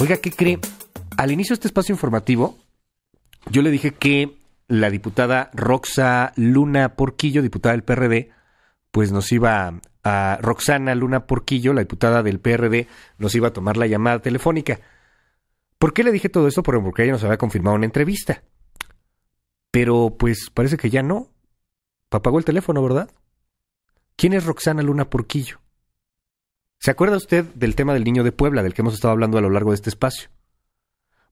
Oiga, ¿qué cree? Al inicio de este espacio informativo, yo le dije que la diputada Roxa Luna Porquillo, diputada del PRD, pues nos iba a Roxana Luna Porquillo, la diputada del PRD, nos iba a tomar la llamada telefónica. ¿Por qué le dije todo esto? Porque ella nos había confirmado una entrevista. Pero pues parece que ya no. Apagó el teléfono, ¿verdad? ¿Quién es Roxana Luna Porquillo? ¿Se acuerda usted del tema del niño de Puebla, del que hemos estado hablando a lo largo de este espacio?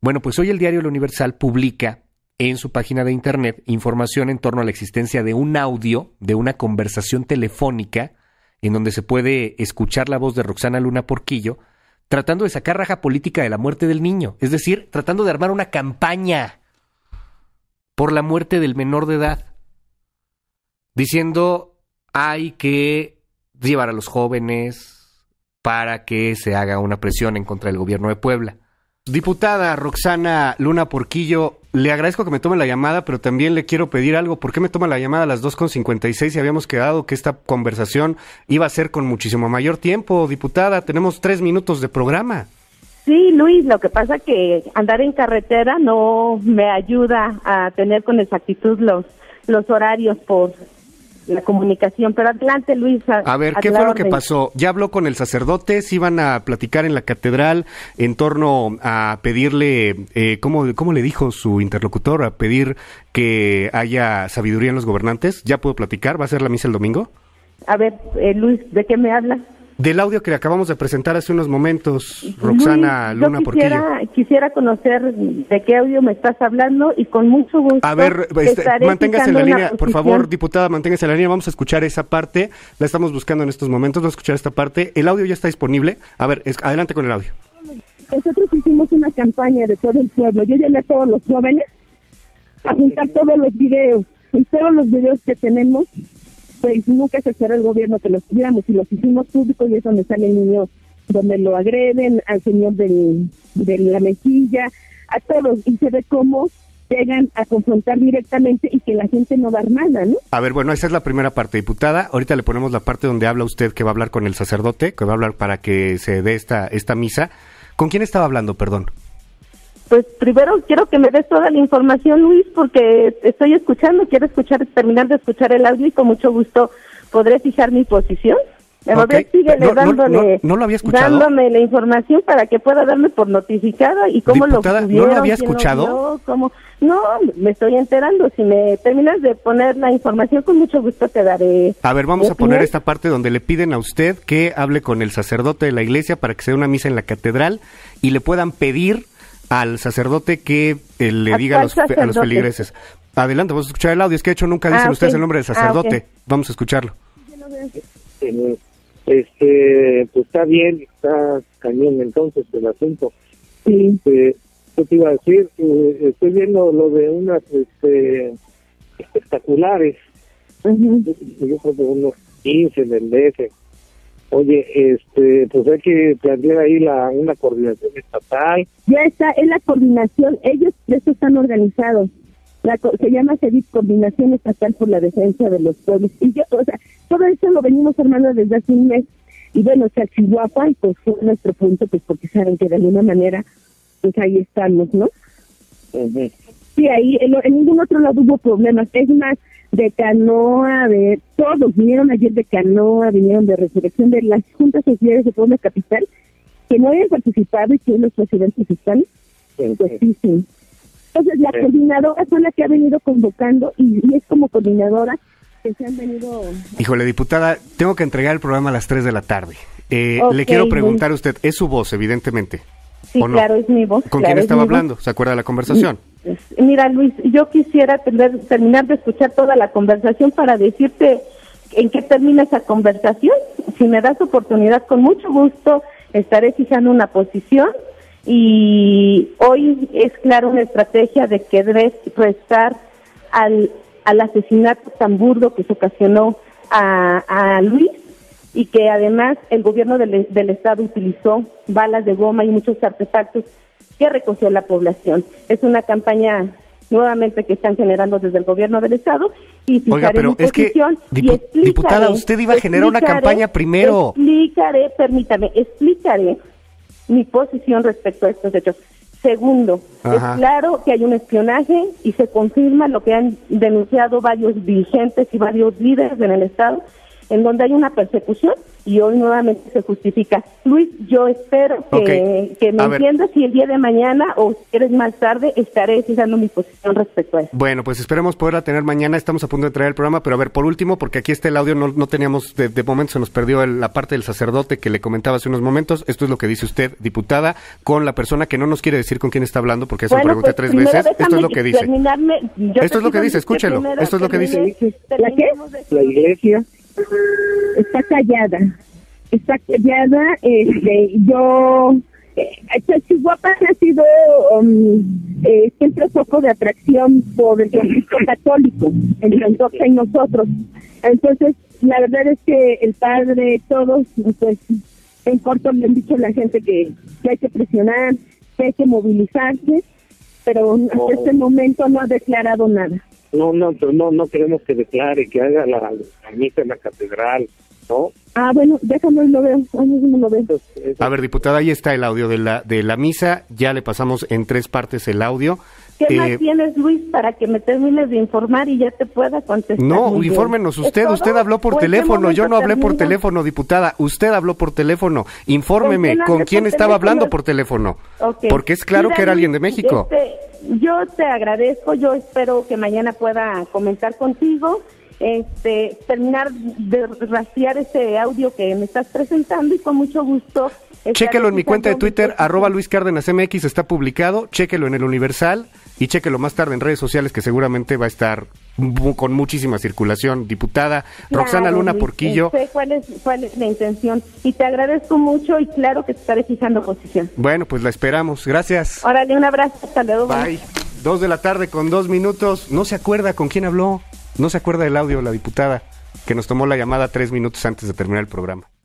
Bueno, pues hoy el diario La Universal publica en su página de internet información en torno a la existencia de un audio, de una conversación telefónica, en donde se puede escuchar la voz de Roxana Luna Porquillo, tratando de sacar raja política de la muerte del niño, es decir, tratando de armar una campaña por la muerte del menor de edad, diciendo hay que llevar a los jóvenes, para que se haga una presión en contra del gobierno de Puebla. Diputada Roxana Luna Porquillo, le agradezco que me tome la llamada, pero también le quiero pedir algo. ¿Por qué me toma la llamada a las 2.56 y habíamos quedado que esta conversación iba a ser con muchísimo mayor tiempo? Diputada, tenemos tres minutos de programa. Sí, Luis, lo que pasa que andar en carretera no me ayuda a tener con exactitud los, los horarios por la comunicación. Pero adelante, Luisa. A ver, ¿qué fue lo que pasó? ¿Ya habló con el sacerdote? ¿Se iban a platicar en la catedral en torno a pedirle, eh, ¿cómo, ¿cómo le dijo su interlocutor? A pedir que haya sabiduría en los gobernantes. ¿Ya puedo platicar? ¿Va a ser la misa el domingo? A ver, eh, Luis, ¿de qué me hablas? Del audio que le acabamos de presentar hace unos momentos, Roxana Luna yo quisiera. Quisiera conocer de qué audio me estás hablando y con mucho gusto. A ver, este, manténgase en la línea, por favor, diputada, manténgase en la línea. Vamos a escuchar esa parte. La estamos buscando en estos momentos. Vamos a escuchar esta parte. El audio ya está disponible. A ver, adelante con el audio. Nosotros hicimos una campaña de todo el pueblo. Yo llamé a todos los jóvenes a juntar todos los videos. Y todos los videos que tenemos pues nunca se espera el gobierno que los tuviéramos y los hicimos públicos y es donde sale el niño, donde lo agreden al señor del, de la mejilla, a todos, y se ve cómo llegan a confrontar directamente y que la gente no va armada, ¿no? A ver, bueno, esa es la primera parte, diputada. Ahorita le ponemos la parte donde habla usted que va a hablar con el sacerdote, que va a hablar para que se dé esta, esta misa. ¿Con quién estaba hablando, perdón? Pues primero quiero que me des toda la información, Luis, porque estoy escuchando, quiero escuchar, terminar de escuchar el audio y con mucho gusto podré fijar mi posición. Okay. Sigue no, dándole, no, lo había escuchado. dándome la información para que pueda darme por notificada y cómo lo ¿No lo había escuchado? No, me estoy enterando. Si me terminas de poner la información, con mucho gusto te daré. A ver, vamos a poner esta parte donde le piden a usted que hable con el sacerdote de la iglesia para que se dé una misa en la catedral y le puedan pedir al sacerdote que eh, le diga a los, a los, feligreses. Adelante, vamos a escuchar el audio. Es que de hecho nunca dicen ah, ustedes el nombre del ah, sacerdote. Vamos a escucharlo. Este, pues está bien, está cañón entonces el asunto. Sí. Este, ¿Qué te iba a decir? Eh, estoy viendo lo de unas este, espectaculares. Yo creo que unos 15 del DF Oye, este, pues hay que plantear ahí la, una coordinación estatal. Ya está, es la coordinación, ellos eso están organizados. La, se llama CEDIP, Coordinación Estatal por la Defensa de los Pueblos. Y yo, o sea, todo eso lo venimos armando desde hace un mes. Y bueno, se activó a y pues fue nuestro punto, pues porque saben que de alguna manera, pues ahí estamos, ¿no? Sí, ahí, en, en ningún otro lado hubo problemas. Es más, de canoa, de todos, vinieron ayer de canoa, vinieron de resurrección de las juntas sociales de Puebla Capital, que no habían participado y que los presidentes están, pues sí, sí. Entonces la coordinadora es la que ha venido convocando y, es como coordinadora que se han venido... Híjole, diputada, tengo que entregar el programa a las 3 de la tarde. Eh, le quiero preguntar a usted, es su voz, evidentemente. Sí, claro, es mi voz. ¿Con quién estaba hablando? ¿Se acuerda de la conversación? Mira, Luis, yo quisiera tener, terminar de escuchar toda la conversación para decirte en qué termina esa conversación. Si me das oportunidad, con mucho gusto estaré fijando una posición y hoy es claro una estrategia de que debes prestar al, al asesinato tan burdo que se ocasionó a, a Luis y que además el gobierno del, del Estado utilizó balas de goma y muchos artefactos que recogió la población. Es una campaña nuevamente que están generando desde el gobierno del estado y Oiga, pero es que diputada usted iba a generar una campaña primero explicaré permítame explicaré mi posición respecto a estos hechos. Segundo, es claro que hay un espionaje y se confirma lo que han denunciado varios dirigentes y varios líderes en el Estado, en donde hay una persecución y hoy nuevamente se justifica. Luis, yo espero que, me entiendas y el día de mañana o si quieres más tarde estaré fijando mi posición respecto a eso. Bueno, pues esperemos poderla tener mañana. Estamos a punto de traer el programa, pero a ver, por último, porque aquí está el audio, no, no teníamos, de, momento se nos perdió la parte del sacerdote que le comentaba hace unos momentos. Esto es lo que dice usted, diputada, con la persona que no nos quiere decir con quién está hablando, porque eso lo pregunté pues, tres veces. Esto es lo que dice. Esto es lo que dice, escúchelo. Esto es lo que dice. ¿La qué? La iglesia está callada, está callada. Este, yo, eh, Chihuahua ha sido um, eh, siempre foco de atracción por el conflicto católico entre Antoxa y nosotros. Entonces, la verdad es que el padre, todos, pues, en corto le han dicho a la gente que, que hay que presionar, que hay que movilizarse, pero hasta este momento no ha declarado nada. No, no, no, no queremos que declare, que haga la, misa en la catedral, ¿no? Ah, bueno, déjame lo veo, lo veo. A ver, diputada, ahí está el audio de la de la misa, ya le pasamos en tres partes el audio. ¿Qué más eh, tienes, Luis, para que me termines de informar y ya te pueda contestar? No, infórmenos usted, usted habló por teléfono, yo no hablé por teléfono, diputada, usted habló por teléfono, infórmeme con quién, estaba hablando por teléfono, porque es claro que era alguien de México. Este, yo te agradezco, yo espero que mañana pueda comentar contigo este, terminar de rastrear ese audio que me estás presentando y con mucho gusto. Chéquelo en mi cuenta de Twitter, arroba Luis Cárdenas MX, está publicado, chéquelo en el Universal y chéquelo más tarde en redes sociales que seguramente va a estar con muchísima circulación. Diputada Roxana Luna Porquillo. Sé cuál es, cuál es la intención y te agradezco mucho y claro que te estaré fijando posición. Bueno, pues la esperamos. Gracias. Órale, un abrazo. Hasta luego. Bye. Dos de la tarde con dos minutos. No se acuerda con quién habló. No se acuerda del audio la diputada que nos tomó la llamada tres minutos antes de terminar el programa.